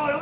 Ojo, lo